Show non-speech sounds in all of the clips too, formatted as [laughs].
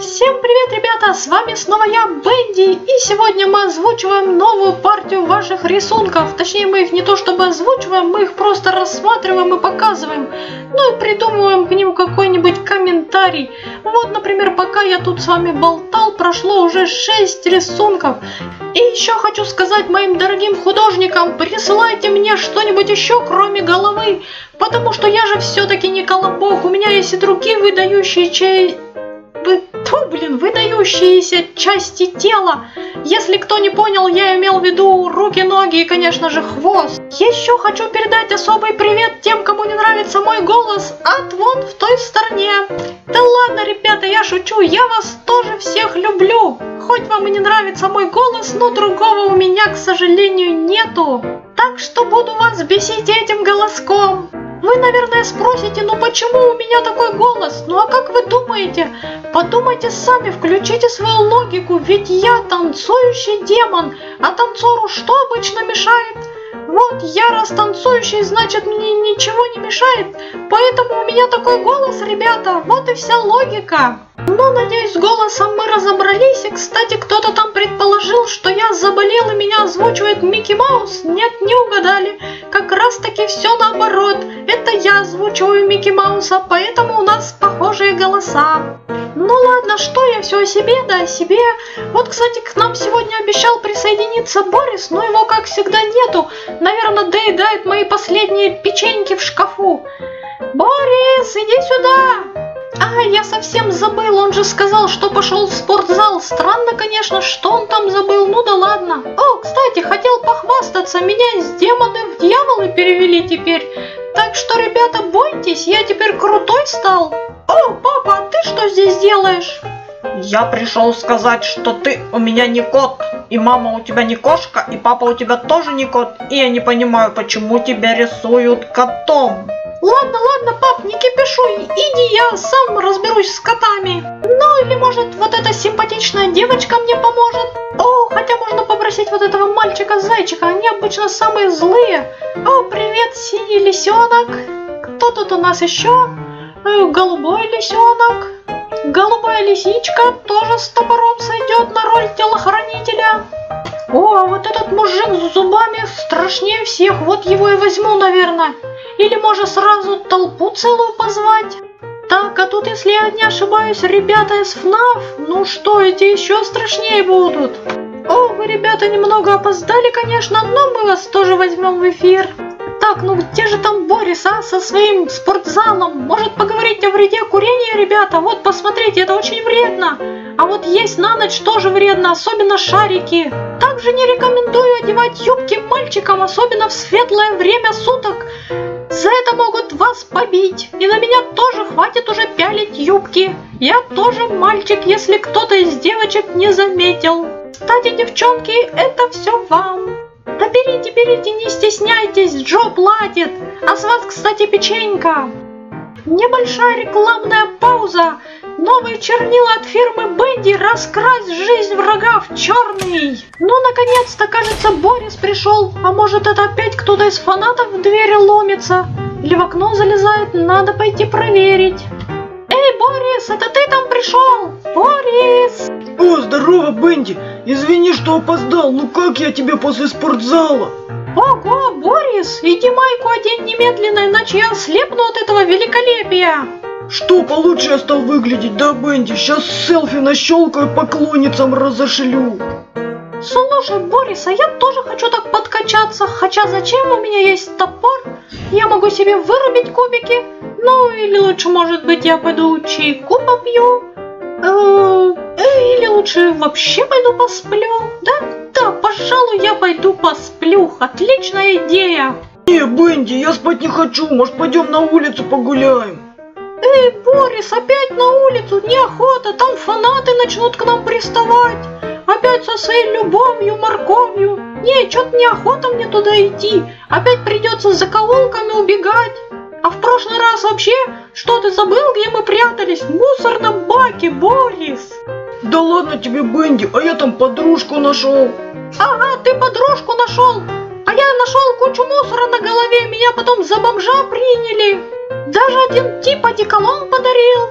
Всем привет, ребята! С вами снова я, Бенди, и сегодня мы озвучиваем новую партию ваших рисунков. Точнее, мы их не то чтобы озвучиваем, мы их просто рассматриваем и показываем. Ну и придумываем к ним какой-нибудь комментарий. Вот, например, пока я тут с вами болтал, прошло уже 6 рисунков. И еще хочу сказать моим дорогим художникам, присылайте мне что-нибудь еще, кроме головы. Потому что я же все-таки не колобок, у меня есть и другие выдающие чей блин, выдающиеся части тела. Если кто не понял, я имел в виду руки, ноги и, конечно же, хвост. Еще хочу передать особый привет тем, кому не нравится мой голос, от вон в той стороне. Да ладно, ребята, я шучу, я вас тоже всех люблю. Хоть вам и не нравится мой голос, но другого у меня, к сожалению, нету. Так что буду вас бесить этим голоском. Вы, наверное, спросите, ну почему у меня такой голос? Ну а как вы думаете? Подумайте сами, включите свою логику, ведь я танцующий демон, а танцору что обычно мешает? Вот я раз танцующий, значит мне ничего не мешает, поэтому у меня такой голос, ребята, вот и вся логика. Ну, надеюсь, с голосом мы разобрались, и, кстати, кто-то там предположил, что я заболел и меня озвучивает Микки Маус. Нет, не угадали, как раз таки все наоборот, это я озвучиваю Микки Мауса, поэтому у нас похожие голоса. Ну ладно, что я все о себе, да о себе. Вот, кстати, к нам сегодня обещал присоединиться Борис, но его, как всегда, нету. Наверное, доедает мои последние печеньки в шкафу. Борис, иди сюда! А, я совсем забыл, он же сказал, что пошел в спортзал. Странно, конечно, что он там забыл, ну да ладно. О, кстати, хотел похвастаться, меня из демона в дьяволы перевели теперь. Так что, ребята, бойтесь, я теперь крутой стал. О, папа, а ты что здесь делаешь? Я пришел сказать, что ты у меня не кот, и мама у тебя не кошка, и папа у тебя тоже не кот, и я не понимаю, почему тебя рисуют котом. Ладно, ладно, пап, не кипишуй, иди, я сам разберусь с котами. Ну или может вот эта симпатичная девочка мне поможет. О, хотя можно попросить вот этого мальчика-зайчика, они обычно самые злые. О, привет, синий лисенок. Кто тут у нас еще? Э, голубой лисенок. Голубая лисичка тоже с топором сойдет на роль телохранителя. О, а вот этот мужик с зубами страшнее всех, вот его и возьму, наверное. Или может сразу толпу целую позвать? Так, а тут, если я не ошибаюсь, ребята из ФНАФ, ну что, эти еще страшнее будут. О, вы, ребята, немного опоздали, конечно, но мы вас тоже возьмем в эфир. Так, ну где же там Борис, а, со своим спортзалом? Может поговорить о вреде курения, ребята? Вот, посмотрите, это очень вредно. А вот есть на ночь тоже вредно, особенно шарики. Также не рекомендую одевать юбки мальчикам, особенно в светлое время суток. За это могут вас побить. И на меня тоже хватит уже пялить юбки. Я тоже мальчик, если кто-то из девочек не заметил. Кстати, девчонки, это все вам. Да берите, берите, не стесняйтесь, Джо платит. А с вас, кстати, печенька. Небольшая рекламная пауза. Новые чернила от фирмы Бенди раскрась жизнь врага в черный. Ну, наконец-то, кажется, Борис пришел. А может, это опять кто-то из фанатов в двери ломится? Или в окно залезает? Надо пойти проверить. Эй, Борис, это ты там пришел? Борис! О, здорово, Бенди! Извини, что опоздал, ну как я тебе после спортзала? Ого, Борис, иди майку одень немедленно, иначе я ослепну от этого великолепия. Что получше я стал выглядеть, да, Бенди? Сейчас селфи нащелкаю, поклонницам разошлю. Слушай, Борис, а я тоже хочу так подкачаться, хотя зачем у меня есть топор? Я могу себе вырубить кубики. Ну, или лучше, может быть, я пойду чайку попью. Э, э, или лучше вообще пойду посплю, да? Да, пожалуй, я пойду посплю. Отличная идея. Не, Бенди, я спать не хочу. Может, пойдем на улицу погуляем? Эй, Борис, опять на улицу, неохота, там фанаты начнут к нам приставать. Опять со своей любовью, морковью. Не, что-то неохота мне туда идти. Опять придется за закоулками убегать. А в прошлый раз вообще, что ты забыл, где мы прятались? В мусорном баке, Борис. Да ладно тебе, Бенди, а я там подружку нашел. Ага, ты подружку нашел. А я нашел кучу мусора на голове, меня потом за бомжа приняли. Даже один тип одеколон подарил.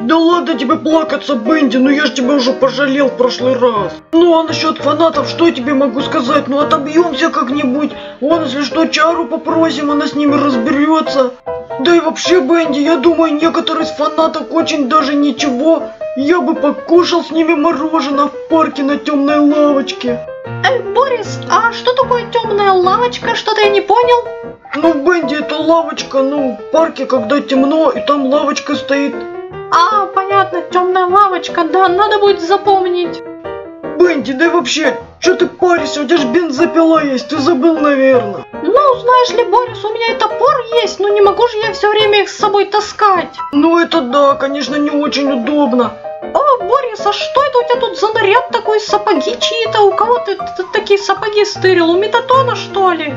Да ладно тебе плакаться, Бенди, ну я ж тебя уже пожалел в прошлый раз. Ну а насчет фанатов, что я тебе могу сказать? Ну отобьемся как-нибудь. Вон, если что, Чару попросим, она с ними разберется. Да и вообще, Бенди, я думаю, некоторые из фанатов очень даже ничего. Я бы покушал с ними мороженое в парке на темной лавочке. Эй, Борис, а что такое темная лавочка? Что-то я не понял. Ну, Бенди, это лавочка, ну, в парке, когда темно, и там лавочка стоит. А, понятно, темная лавочка, да, надо будет запомнить. Бенди, да и вообще, что ты паришься, у тебя ж бензопила есть, ты забыл, наверное. Ну, знаешь ли, Борис, у меня и топор есть, но не могу же я все время их с собой таскать. Ну это да, конечно, не очень удобно. О, Борис, а что это у тебя тут за наряд такой, сапоги чьи-то? У кого ты, ты такие сапоги стырил? У Метатона, что ли?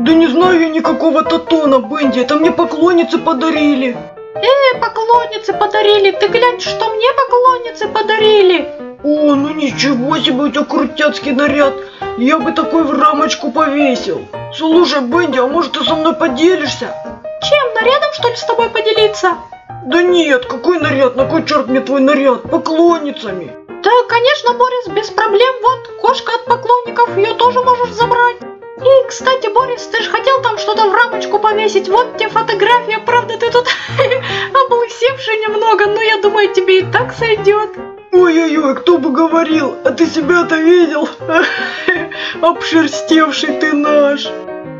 Да не знаю я никакого татона, Бенди, это мне поклонницы подарили. Эй, поклонницы подарили, ты глянь, что мне поклонницы подарили. О, ну ничего себе, у тебя крутяцкий наряд. Я бы такой в рамочку повесил. Слушай, Бенди, а может ты со мной поделишься? Чем, нарядом что ли с тобой поделиться? Да нет, какой наряд? На кой черт мне твой наряд? Поклонницами. Да, конечно, Борис, без проблем. Вот, кошка от поклонников, ее тоже можешь забрать. И, кстати, Борис, ты же хотел там что-то в рамочку повесить. Вот тебе фотография, правда, ты тут [laughs] облысевший немного, но я думаю, тебе и так сойдет. Ой-ой-ой, кто бы говорил, а ты себя-то видел? [laughs] Обшерстевший ты наш.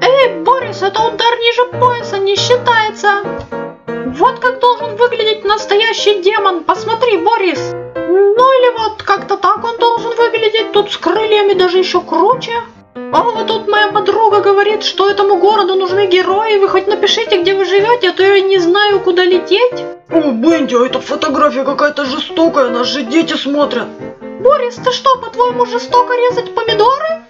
Эй, Борис, это удар ниже пояса, не считается. Вот как должен выглядеть настоящий демон. Посмотри, Борис. Ну или вот как-то так он должен выглядеть. Тут с крыльями даже еще круче. А вот тут моя подруга говорит, что этому городу нужны герои. Вы хоть напишите, где вы живете, а то я не знаю, куда лететь. О, Бенди, а эта фотография какая-то жестокая, нас же дети смотрят. Борис, ты что, по-твоему, жестоко резать помидоры?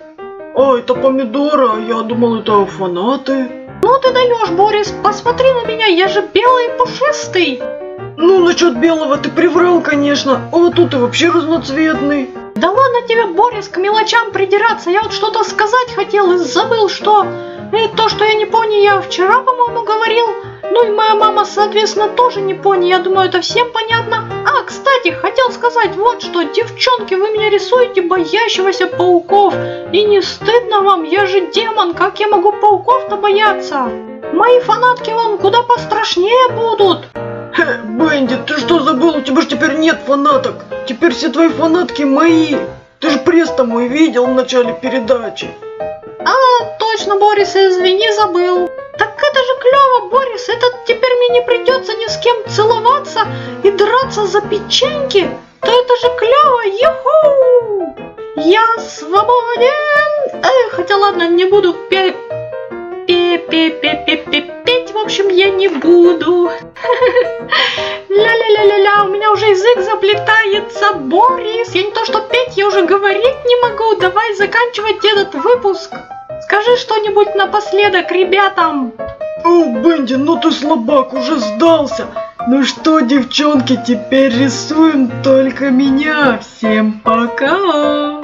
А, это помидоры, а я думал, это фанаты. Ну ты даешь, Борис, посмотри на меня, я же белый и пушистый. Ну, насчет белого ты приврал, конечно, а вот тут и вообще разноцветный. Да ладно тебе, Борис, к мелочам придираться. Я вот что-то сказать хотел и забыл, что... И то, что я не понял, я вчера, по-моему, говорил. Ну и моя мама, соответственно, тоже не понял. Я думаю, это всем понятно. А, кстати, хотел сказать вот что. Девчонки, вы меня рисуете боящегося пауков. И не стыдно вам? Я же демон. Как я могу пауков-то бояться? Мои фанатки вон куда пострашнее будут. Хе, [laughs] Бенди, ты что забыл? У тебя же теперь нет фанаток. Теперь все твои фанатки мои. Ты же пресс-то мой видел в начале передачи. А, точно, Борис, извини, забыл. Так это же клево, Борис, это теперь мне не придется ни с кем целоваться и драться за печеньки. То это же клево, юху! Я свободен! Эй, хотя ладно, не буду пе... петь, в общем, я не буду. [laughs] Ля-ля-ля-ля-ля, у меня уже язык заплетается, Борис. Я не то что петь, я уже говорить не могу. Давай заканчивать этот выпуск. Скажи что-нибудь напоследок ребятам. О, Бенди, ну ты слабак, уже сдался. Ну что, девчонки, теперь рисуем только меня. Всем пока.